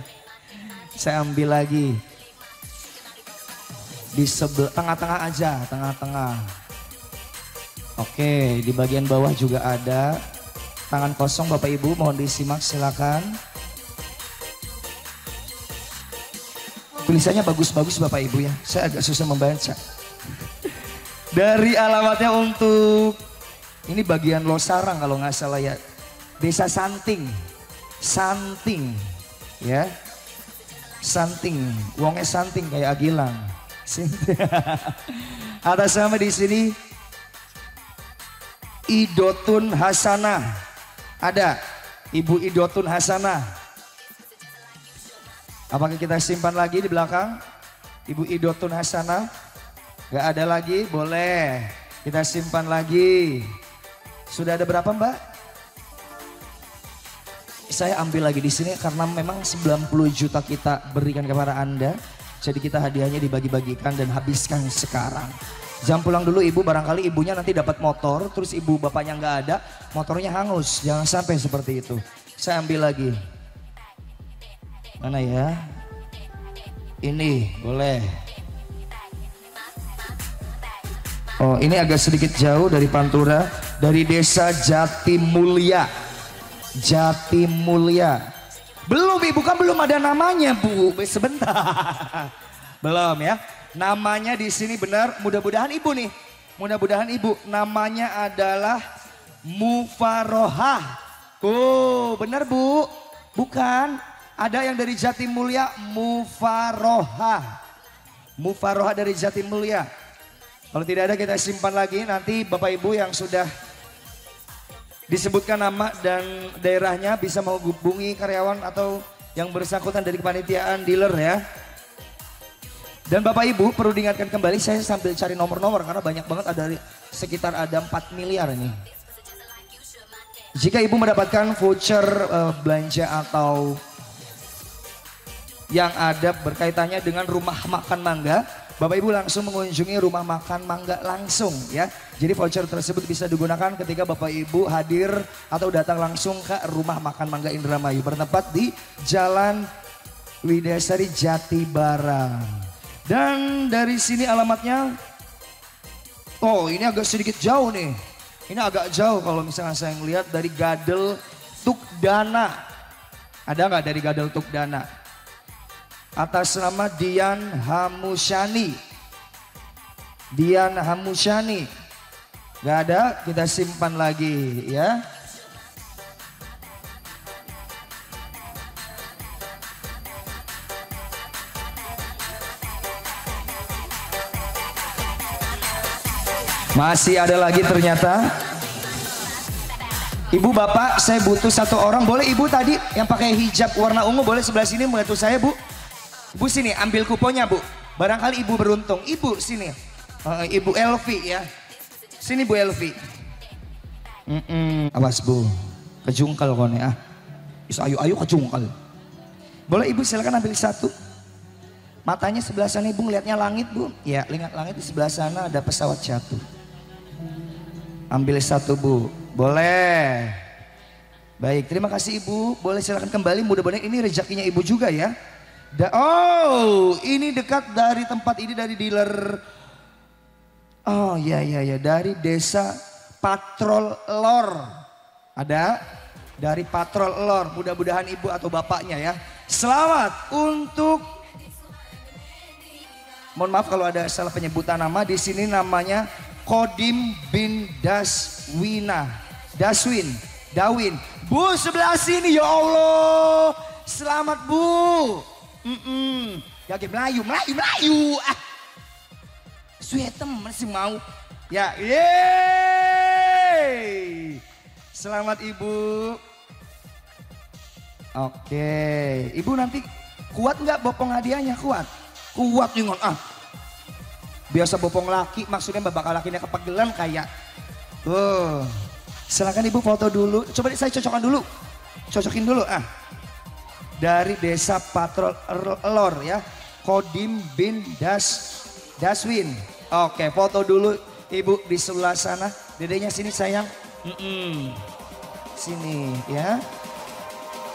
Saya ambil lagi. Di sebelah tengah-tengah aja, tengah-tengah. Oke, di bagian bawah juga ada. Tangan kosong Bapak Ibu, mohon disimak silakan. Tulisannya bagus-bagus Bapak Ibu ya. Saya agak susah membaca. Dari alamatnya untuk ini bagian Losarang kalau nggak salah ya. Desa Santing. Santing. Ya. Santing. Wongnya Santing kayak Agilang. Atas nama di sini Idotun Hasanah. Ada Ibu Idotun Hasanah. Apakah kita simpan lagi di belakang? Ibu Idotun Hasanah. Gak ada lagi? Boleh. Kita simpan lagi. Sudah ada berapa mbak? Saya ambil lagi di sini karena memang 90 juta kita berikan kepada Anda. Jadi kita hadiahnya dibagi-bagikan dan habiskan sekarang. Jam pulang dulu ibu, barangkali ibunya nanti dapat motor, terus ibu bapaknya nggak ada, motornya hangus. Jangan sampai seperti itu. Saya ambil lagi. Mana ya? Ini boleh. Oh ini agak sedikit jauh dari Pantura, dari desa Jatimulya. Jatimulya. Belum ibu kan belum ada namanya bu, sebentar. belum ya. Namanya di sini benar, mudah-mudahan ibu nih. Mudah-mudahan ibu, namanya adalah Mufarohah. Oh benar bu, bukan. Ada yang dari Jatimulya, Mufarohah. Mufarohah dari Jatimulya. Kalau tidak ada kita simpan lagi nanti Bapak Ibu yang sudah disebutkan nama dan daerahnya bisa menghubungi karyawan atau yang bersangkutan dari kepanitiaan dealer ya. Dan Bapak Ibu perlu diingatkan kembali saya sambil cari nomor-nomor karena banyak banget ada sekitar ada 4 miliar ini. Jika Ibu mendapatkan voucher uh, belanja atau yang ada berkaitannya dengan rumah makan mangga, Bapak Ibu langsung mengunjungi rumah makan Mangga langsung ya. Jadi voucher tersebut bisa digunakan ketika Bapak Ibu hadir atau datang langsung ke rumah makan Mangga Indramayu bertempat di Jalan Widasari Jatibarang. Dan dari sini alamatnya Oh, ini agak sedikit jauh nih. Ini agak jauh kalau misalnya saya melihat dari Gadel Tukdana. Ada nggak dari Gadel Tukdana? Atas nama Dian Hamusyani. Dian Hamusyani. Gak ada, kita simpan lagi ya. Masih ada lagi ternyata. Ibu bapak saya butuh satu orang. Boleh ibu tadi yang pakai hijab warna ungu boleh sebelah sini membantu saya bu. Bu sini ambil kuponnya bu. Barangkali ibu beruntung. Ibu sini. Uh, ibu Elvi ya. Sini Bu Elvi. Mm -mm. Awas bu. Kejungkal kone ah. Is ayu ayu kejungkal. Boleh ibu silakan ambil satu. Matanya sebelah sana ibu ngeliatnya langit bu. Ya lihat langit di sebelah sana ada pesawat jatuh. Ambil satu bu. Boleh. Baik terima kasih ibu. Boleh silakan kembali mudah-mudahan ini rezekinya ibu juga ya. Da oh, ini dekat dari tempat ini dari dealer. Oh ya ya ya dari desa Patrol Lor. Ada dari Patrol Lor. Mudah-mudahan ibu atau bapaknya ya. Selamat untuk Mohon maaf kalau ada salah penyebutan nama. Di sini namanya Kodim bin Daswina. Daswin. Dawin. Bu sebelah sini ya Allah. Selamat Bu. Mm-mm. Yakin Melayu, Melayu, Melayu. Ah. Suetem masih mau. Ya, yeay. Selamat Ibu. Oke, Ibu nanti kuat nggak bopong hadiahnya? Kuat? Kuat ingat ah. Biasa bopong laki, maksudnya bakal lakinya kepegelan kayak. Oh, silakan Ibu foto dulu. Coba saya cocokkan dulu. Cocokin dulu ah. Dari desa Patrol Elor ya. Kodim bin Das Daswin. Oke, foto dulu Ibu di sebelah sana. Dedenya sini sayang. Mm-mm. Sini ya.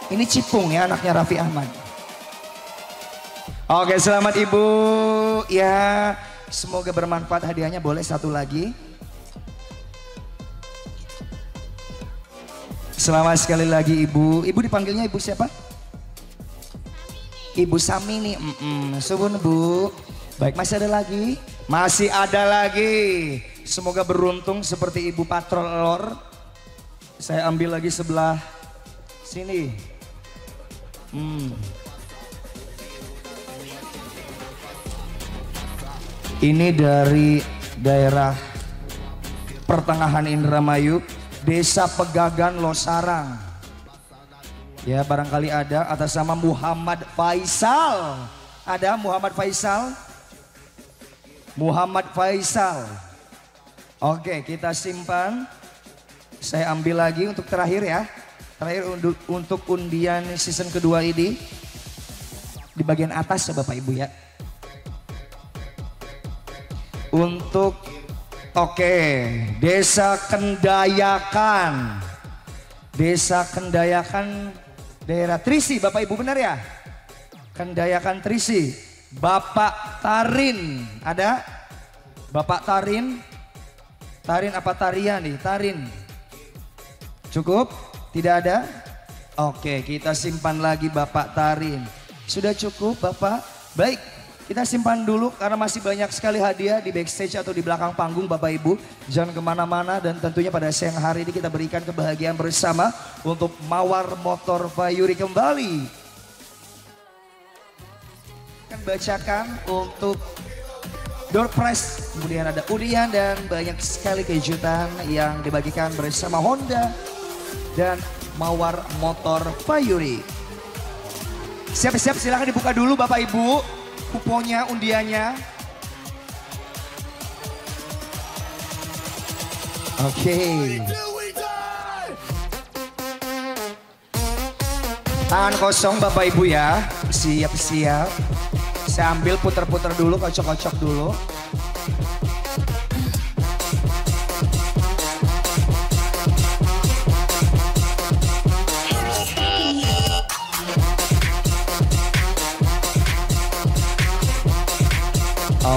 Ini Cipung ya anaknya Raffi Ahmad. Oke selamat ibu. Ya semoga bermanfaat hadiahnya boleh satu lagi. Selamat sekali lagi ibu. Ibu dipanggilnya ibu siapa? Ibu Samini. Mm-mm. Subun bu. Baik masih ada lagi? Masih ada lagi. Semoga beruntung seperti ibu patrol lor. Saya ambil lagi sebelah sini. Hmm. Ini dari daerah pertengahan Indramayu, Desa Pegagan Losarang. Ya barangkali ada atas nama Muhammad Faisal. Ada Muhammad Faisal? Muhammad Faisal. Oke kita simpan. Saya ambil lagi untuk terakhir ya. Terakhir untuk, untuk undian season kedua ini. Di bagian atas ya Bapak Ibu ya. Untuk oke, Desa Kendayakan. Desa Kendayakan daerah Trisi Bapak Ibu benar ya? Kendayakan Trisi. Bapak Tarin ada? Bapak Tarin? Tarin apa Tarian nih? Tarin. Cukup? Tidak ada? Oke, kita simpan lagi Bapak Tarin. Sudah cukup Bapak? Baik, kita simpan dulu karena masih banyak sekali hadiah di backstage atau di belakang panggung Bapak Ibu. Jangan ke mana-mana dan tentunya pada siang hari ini kita berikan kebahagiaan bersama untuk Mawar Motor Fayuri kembali. Akan bacakan untuk door prize, kemudian ada undian dan banyak sekali kejutan yang dibagikan bersama Honda dan Mawar Motor Fayuri. Siap-siap silahkan dibuka dulu Bapak Ibu kuponnya, undiannya. Oke. Tangan kosong Bapak Ibu ya. Siap-siap. Saya ambil puter-puter dulu, kocok-kocok dulu.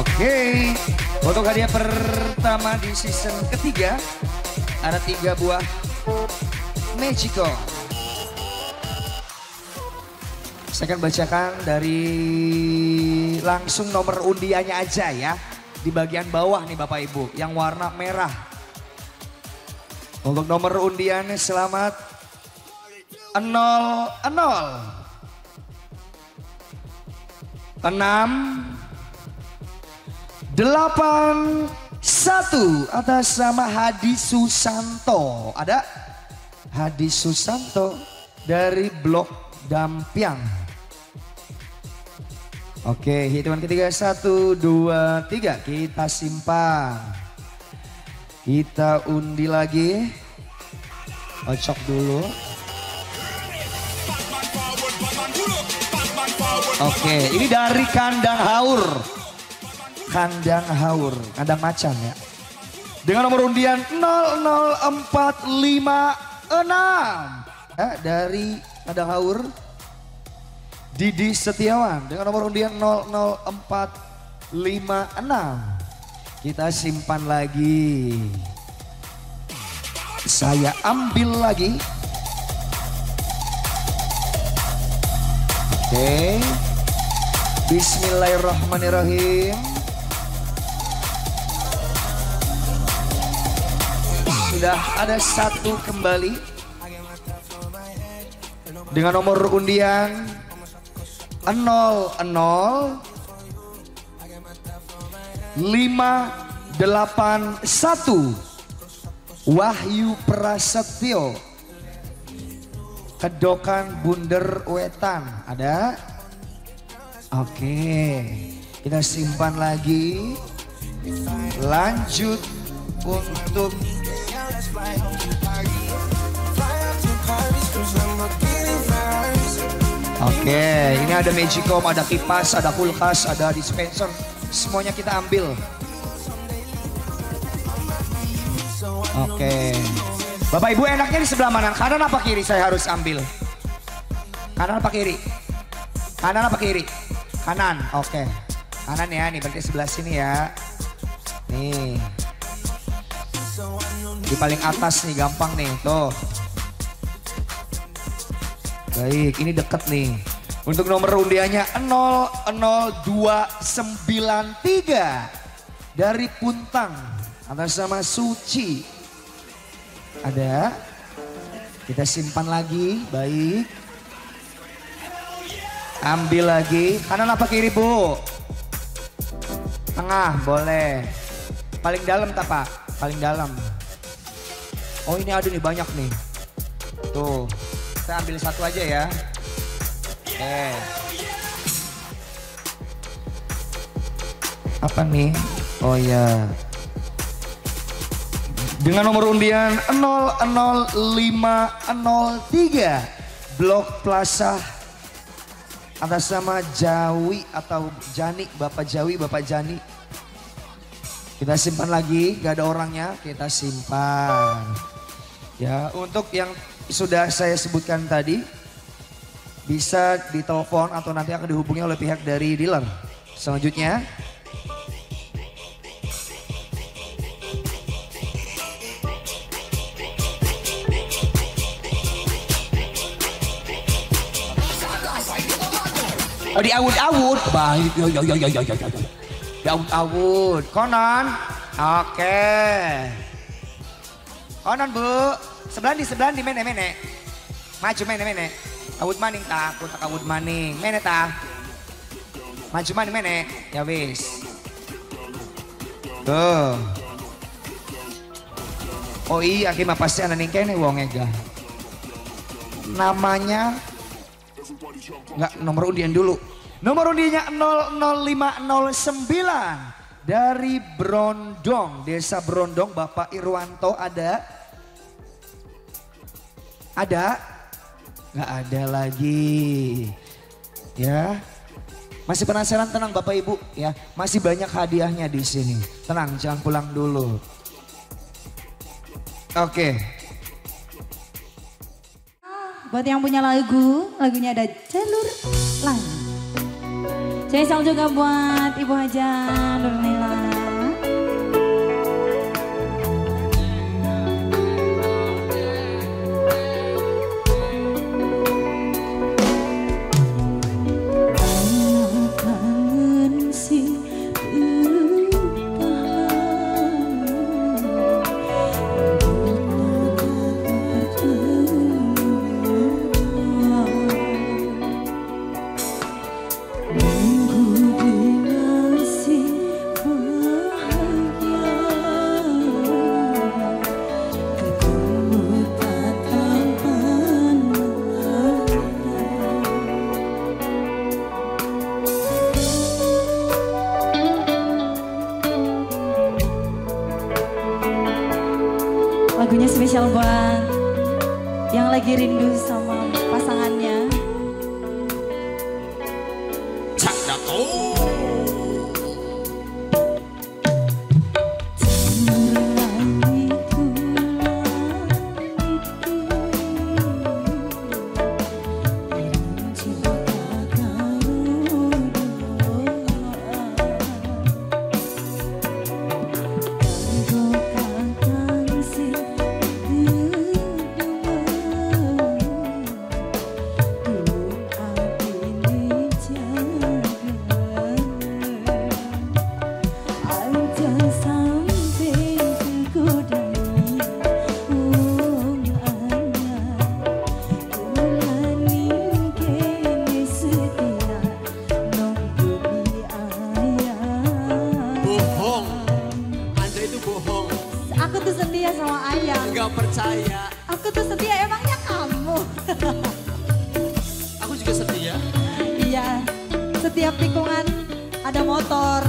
Oke, untuk hadiah pertama di season ketiga ada tiga buah Magico. Saya akan bacakan dari langsung nomor undiannya aja ya. Di bagian bawah nih Bapak Ibu, yang warna merah. Untuk nomor undiannya selamat 0 0 6 Delapan satu atas nama Hadi Susanto. Ada Hadi Susanto dari Blok Dampiang. Oke, hitungan ketiga satu, dua, tiga. Kita simpan. Kita undi lagi. Ocok dulu. Oke, ini dari kandang haur kandang haur, kandang macan ya. Dengan nomor undian 00456 ya, dari kandang haur Didi Setiawan dengan nomor undian 00456. Kita simpan lagi. Saya ambil lagi. Oke. Bismillahirrahmanirrahim. Sudah ada satu kembali. Dengan nomor undian 00 581 Wahyu Prasetyo. Kedokan Bunder Wetan. Ada? Oke. Kita simpan lagi. Lanjut untuk Oke, ini ada Magicom, ada kipas, ada kulkas, ada dispenser. Semuanya kita ambil. Oke. Bapak Ibu enaknya di sebelah mana? Kanan apa kiri saya harus ambil? Kanan apa kiri? Kanan apa kiri? Kanan, oke. Kanan ya, nih berarti sebelah sini ya. Nih. Di paling atas nih, gampang nih, tuh. Baik, ini deket nih. Untuk nomor undiannya 00293 dari Puntang atas nama Suci. Ada. Kita simpan lagi, baik. Ambil lagi. Kanan apa kiri, Bu? Tengah, boleh. Paling dalam tak, Pak? Paling dalam. Oh, ini ada nih banyak nih. Tuh. Kita ambil satu aja ya. Oke. Apa nih? Oh ya. Dengan nomor undian 00503 Blok Plaza atas nama Jawi atau Jani, Bapak Jawi, Bapak Jani. Kita simpan lagi, gak ada orangnya, kita simpan. Ya, untuk yang sudah saya sebutkan tadi bisa ditelepon atau nanti akan dihubungi oleh pihak dari dealer. Selanjutnya Oh di awut-awut. Baik, yo yo yo yo yo yo yo. Di awut-awut. Konon. Oke. Konon bu. Sebelah di sebelah di mene mene. Maju mene mene. Awut maning ta, tak awut maning. Mene ta. Maju maning mene. Ya wis. Tuh. Oh iya, kita pasti nih kene wong ega. Namanya Enggak, nomor undian dulu. Nomor undiannya 00509 dari Brondong, Desa Brondong, Bapak Irwanto ada? Ada? Enggak ada lagi. Ya. Masih penasaran tenang Bapak Ibu ya. Masih banyak hadiahnya di sini. Tenang, jangan pulang dulu. Oke. Buat yang punya lagu, lagunya ada Jalur Lain. Spesial juga buat Ibu Haja Nurmila. Ayo percaya. Aku tuh setia emangnya kamu. aku juga setia. Iya, setiap tikungan ada motor.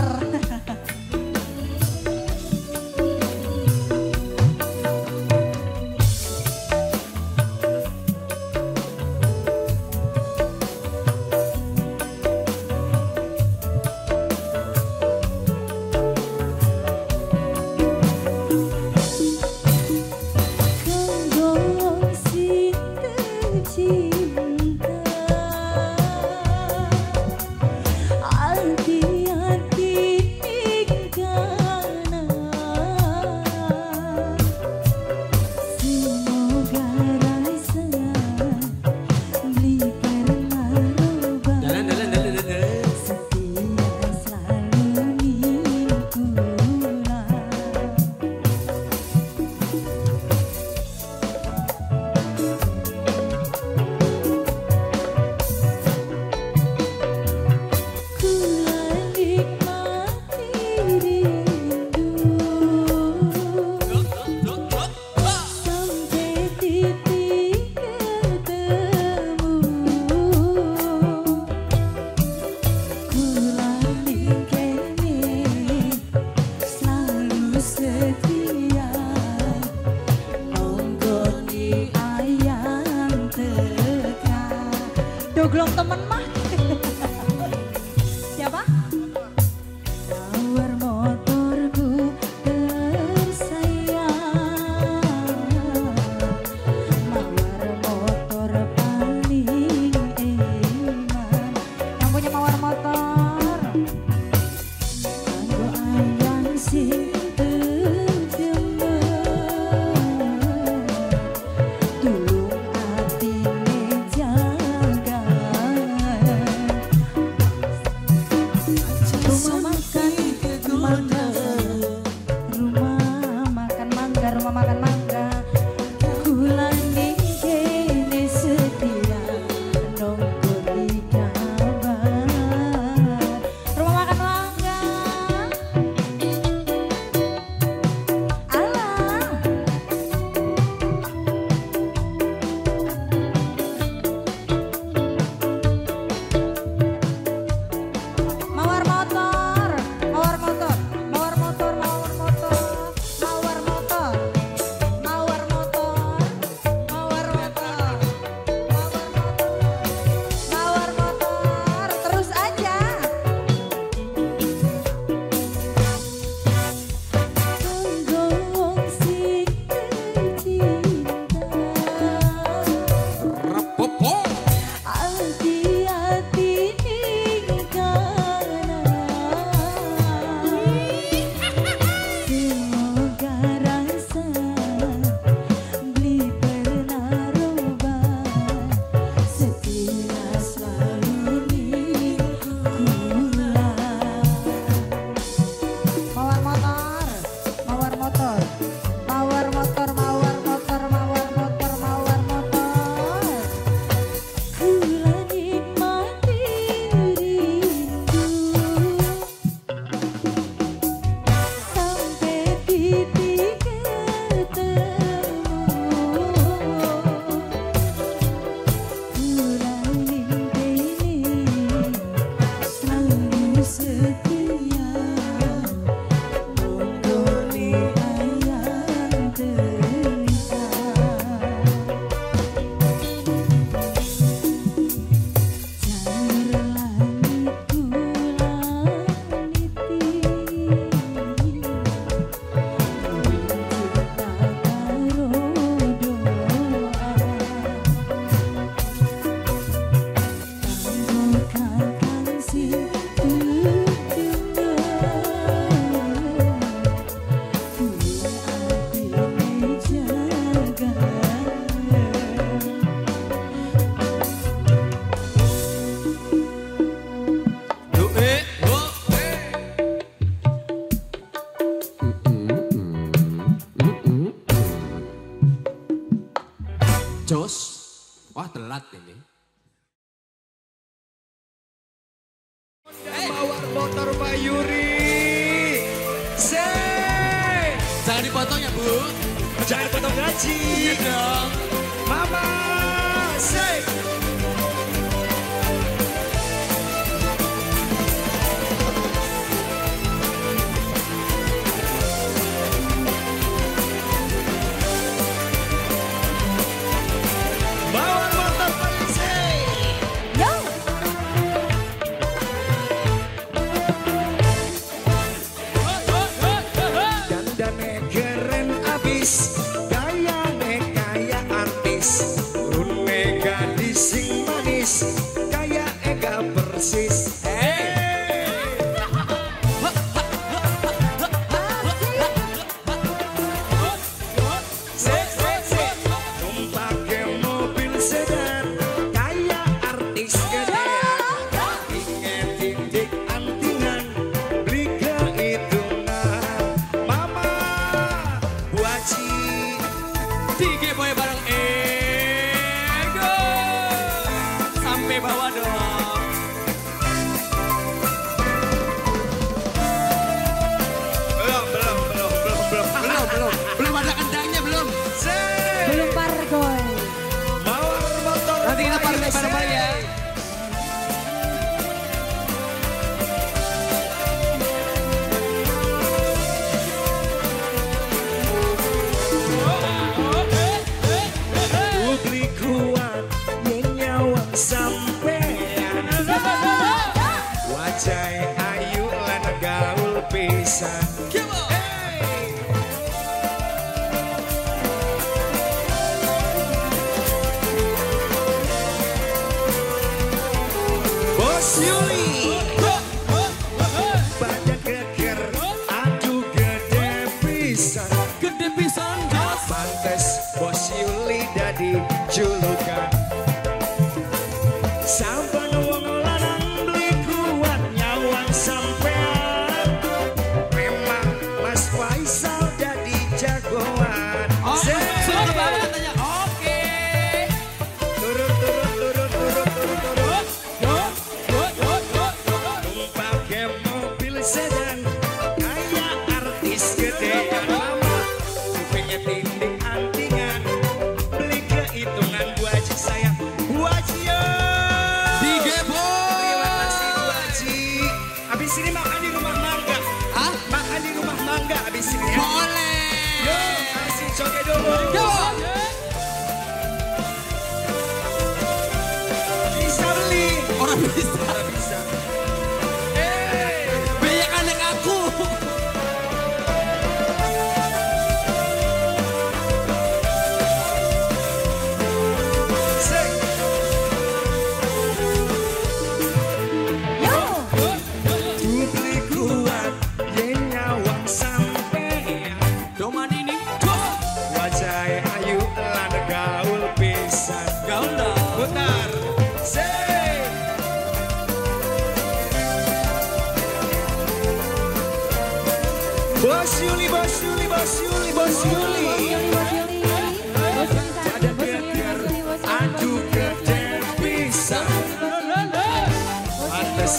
Peace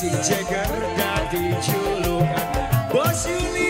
Si Jagger dadi julukan Bos Yuli